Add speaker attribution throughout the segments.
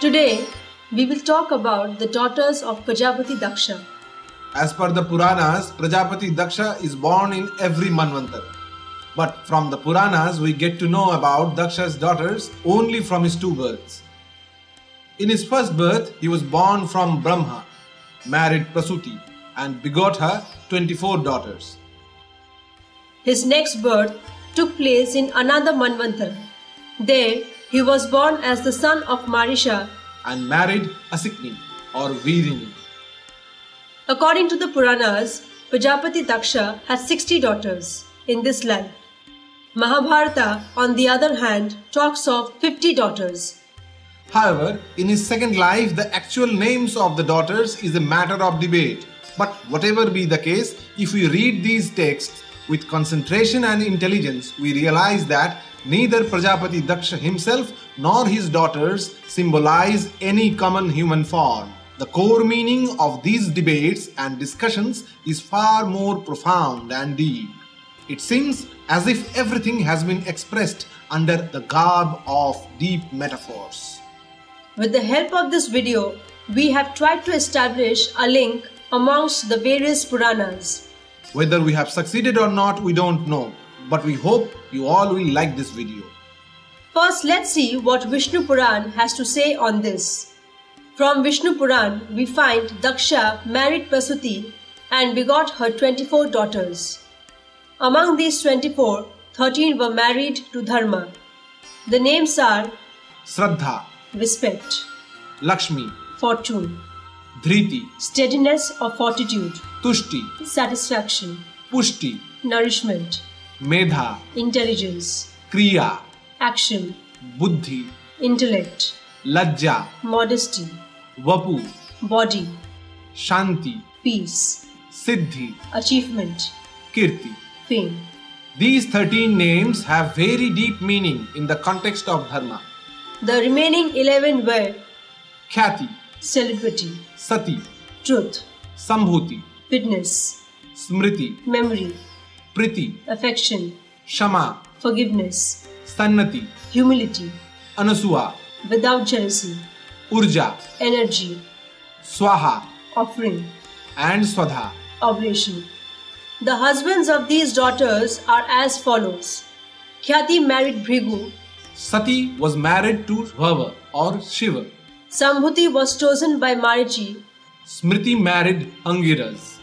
Speaker 1: Today, we will talk about the daughters of Prajapati Daksha.
Speaker 2: As per the Puranas, Prajapati Daksha is born in every Manvantara. But from the Puranas, we get to know about Daksha's daughters only from his two births. In his first birth, he was born from Brahma, married Prasuti, and begot her 24 daughters.
Speaker 1: His next birth took place in another Manvantara. There, he was born as the son of Marisha.
Speaker 2: and married Asikni or Virini.
Speaker 1: According to the Puranas, Prajapati Daksha had 60 daughters in this life. Mahabharata, on the other hand, talks of 50 daughters.
Speaker 2: However, in his second life, the actual names of the daughters is a matter of debate. But whatever be the case, if we read these texts with concentration and intelligence, we realize that neither Prajapati Daksha himself nor his daughters symbolize any common human form. The core meaning of these debates and discussions is far more profound and deep. It seems as if everything has been expressed under the garb of deep metaphors.
Speaker 1: With the help of this video, we have tried to establish a link amongst the various Puranas.
Speaker 2: Whether we have succeeded or not, we don't know, but we hope you all will like this video.
Speaker 1: First, let's see what Vishnu Puran has to say on this. From Vishnu Puran, we find Daksha married Prasuti and begot her 24 daughters. Among these 24, 13 were married to Dharma. The names are
Speaker 2: Sraddha,
Speaker 1: respect,
Speaker 2: Lakshmi,
Speaker 1: fortune,
Speaker 2: Dhriti,
Speaker 1: steadiness or fortitude,
Speaker 2: Tushti,
Speaker 1: satisfaction,
Speaker 2: Pushti,
Speaker 1: nourishment,
Speaker 2: Medha,
Speaker 1: intelligence,
Speaker 2: Kriya,
Speaker 1: action,
Speaker 2: Buddhi,
Speaker 1: intellect,
Speaker 2: Lajja,
Speaker 1: modesty,
Speaker 2: Vapu,
Speaker 1: body,
Speaker 2: Shanti,
Speaker 1: peace,
Speaker 2: Siddhi,
Speaker 1: achievement,
Speaker 2: Kirti.
Speaker 1: fame.
Speaker 2: These 13 names have very deep meaning in the context of Dharma.
Speaker 1: The remaining 11 were
Speaker 2: Khyati,
Speaker 1: celebrity,
Speaker 2: Sati,
Speaker 1: truth,
Speaker 2: Sambhuti,
Speaker 1: witness,
Speaker 2: Smriti,
Speaker 1: memory,
Speaker 2: Priti,
Speaker 1: affection,
Speaker 2: Shama,
Speaker 1: forgiveness,
Speaker 2: Sannati,
Speaker 1: humility,
Speaker 2: Anasuya,
Speaker 1: without jealousy,
Speaker 2: Urja,
Speaker 1: energy,
Speaker 2: Swaha,
Speaker 1: offering,
Speaker 2: and Swadha.
Speaker 1: oblation. The husbands of these daughters are as follows. Khyati married Bhrigu,
Speaker 2: Sati was married to Bhava or Shiva.
Speaker 1: Sambhuti was chosen by Marichi,
Speaker 2: Smriti married Angiras.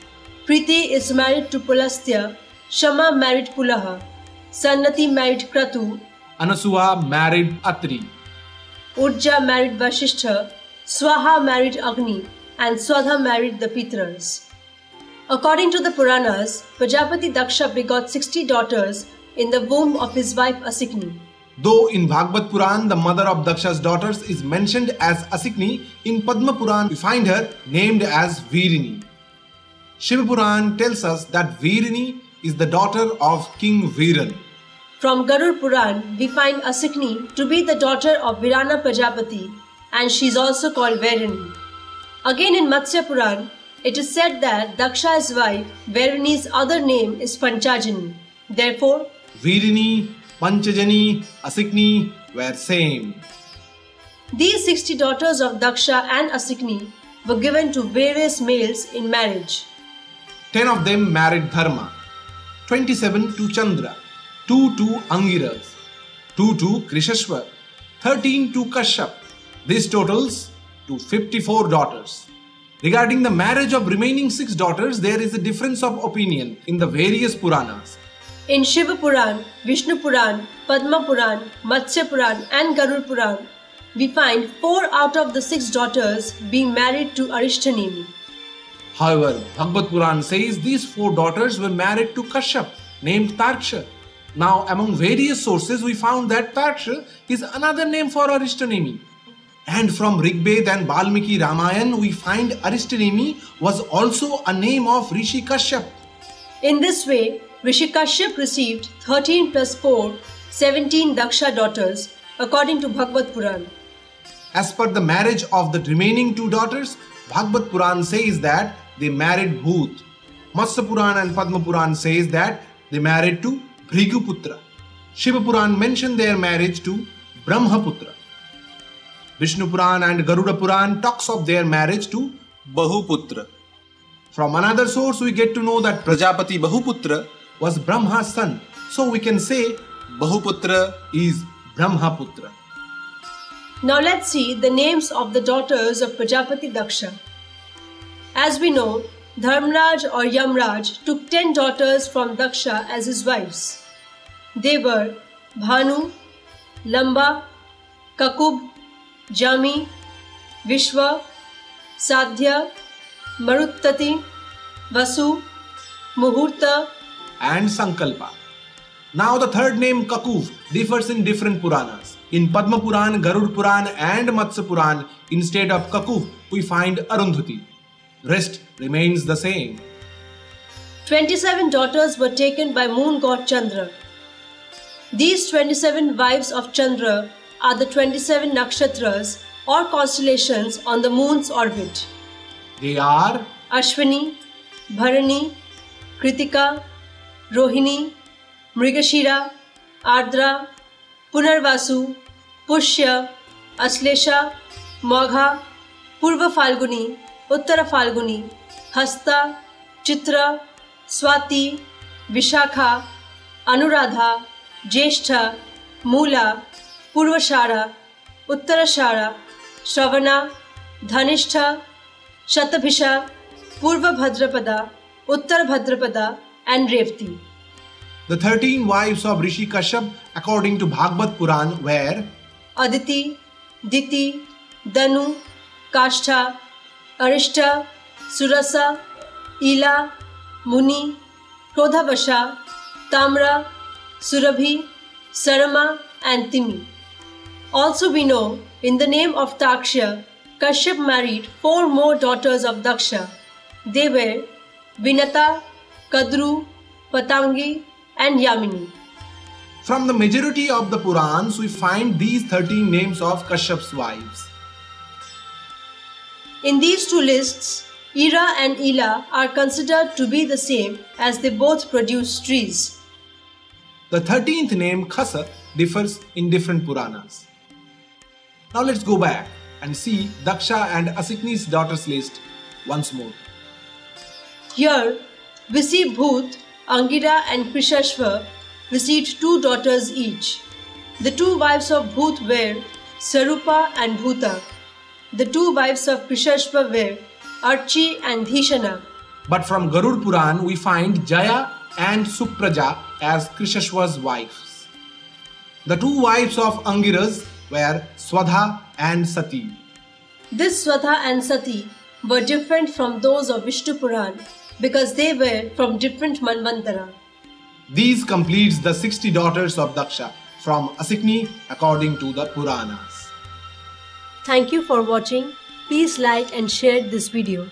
Speaker 1: Priti is married to Pulastya, Shama married Pulaha, Sannati married Kratu,
Speaker 2: Anasuya married Atri.
Speaker 1: Urja married Vashishtha, Swaha married Agni, and Swadha married the Pitras. According to the Puranas, Prajapati Daksha begot 60 daughters in the womb of his wife Asikni.
Speaker 2: Though in Bhagavad Puran the mother of Daksha's daughters is mentioned as Asikni, in Padma Puran we find her named as Virini. Shiva Puran tells us that Virini is the daughter of King Viran.
Speaker 1: From Garur Puran, we find Asikni to be the daughter of Virana Prajapati and she is also called Verini. Again in Matsya Puran, it is said that Daksha's wife, Verini's other name is Panchajani. Therefore,
Speaker 2: Virini, Panchajani, Asikni were same.
Speaker 1: these 60 daughters of Daksha and Asikni were given to various males in marriage.
Speaker 2: 10 of them married Dharma, 27 to Chandra, 2 to Angiras, 2 to Krishashwar, 13 to Kashyap. This totals to 54 daughters. Regarding the marriage of remaining six daughters, there is a difference of opinion in the various Puranas.
Speaker 1: In Shiva Puran, Vishnu Puran, Padma Puran, Matsya Puran, and Garur Puran, we find four out of the six daughters being married to Arishtanemi.
Speaker 2: However, Bhagavad Puran says these four daughters were married to Kashyap, named Tarksha. Now, among various sources, we found that Tarksha is another name for Arishtanemi. And from Rigved and Balmiki Ramayan, we find Arishtanemi was also a name of Rishi Kashyap.
Speaker 1: In this way, Rishi Kashyap received 13 plus 4, 17 Daksha daughters, according to Bhagavad Puran.
Speaker 2: As per the marriage of the remaining two daughters, Bhagavad Puran says that they married Bhut. Matsya Puran and Padma Puran says that they married to Bhrigu. Shiva Puran mentioned their marriage to Brahmaputra. Vishnu Puran and Garuda Puran talks of their marriage to
Speaker 3: Bahuputra.
Speaker 2: From another source, we get to know that
Speaker 3: Prajapati Bahuputra
Speaker 2: was Brahma's son. So we can say
Speaker 3: Bahuputra
Speaker 2: is Brahmaputra.
Speaker 1: Now let's see the names of the daughters of Prajapati Daksha. As we know, Dharmraj or Yamraj took ten daughters from Daksha as his wives. They were Bhanu, Lamba, Kakub, Jami, Vishwa, Sadhya, Maruttati, Vasu, Muhurta,
Speaker 2: and Sankalpa. Now the third name Kakuv differs in different Puranas. In Padma Puran, Garud Puran and Matsya Puran, instead of Kakuv, we find Arundhati. Rest remains the same.
Speaker 1: 27 daughters were taken by moon god Chandra. These 27 wives of Chandra are the 27 nakshatras or constellations on the moon's orbit.
Speaker 2: They are
Speaker 1: Ashwini, Bharani, Kritika, Rohini, Mrigashira, Ardra, Punarvasu, Pushya, Ashlesha, Magha, Purva Phalguni, उत्तर फाल्गुनी, हस्ता, चित्रा, स्वाति, विशाखा, अनुराधा, ज्येष्ठ, मूला, पूर्वशारा, उत्तरशारा, श्रवणा, Dhanishtha, Shatabhisha पूर्वभद्रपदा उत्तरभद्रपदा and Revti.
Speaker 2: the 13 wives of Rishi Kashyap according to Bhagavad Puran were
Speaker 1: Aditi, Diti, Danu, Kashtha, Arishta, Surasa, Ila, Muni, Krodhavasha, Tamra, Surabhi, Sarama, and Timi. Also, we know in the name of Takshya, Kashyap married four more daughters of Daksha. They were Vinata, Kadru, Patangi, and Yamini.
Speaker 2: From the majority of the Purans, we find these 13 names of Kashyap's wives.
Speaker 1: In these two lists, Ira and Ila are considered to be the same as they both produce trees.
Speaker 2: The 13th name Khasa differs in different Puranas. Now let's go back and see Daksha and Asikni's daughters list once more.
Speaker 1: Here, see Bhut, Angira, and Krishashva received two daughters each. The two wives of Bhut were Sarupa and Bhuta. The two wives of Krishashva were Archi and Dhishana.
Speaker 2: But from Garud Puran, we find Jaya and Supraja as Krishashwa's wives. The two wives of Angiras were Swadha and Sati.
Speaker 1: This Swadha and Sati were different from those of Vishnu Puran because they were from different Manvantara.
Speaker 2: These completes the 60 daughters of Daksha from Asikni according to the Puranas.
Speaker 1: Thank you for watching. Please like and share this video.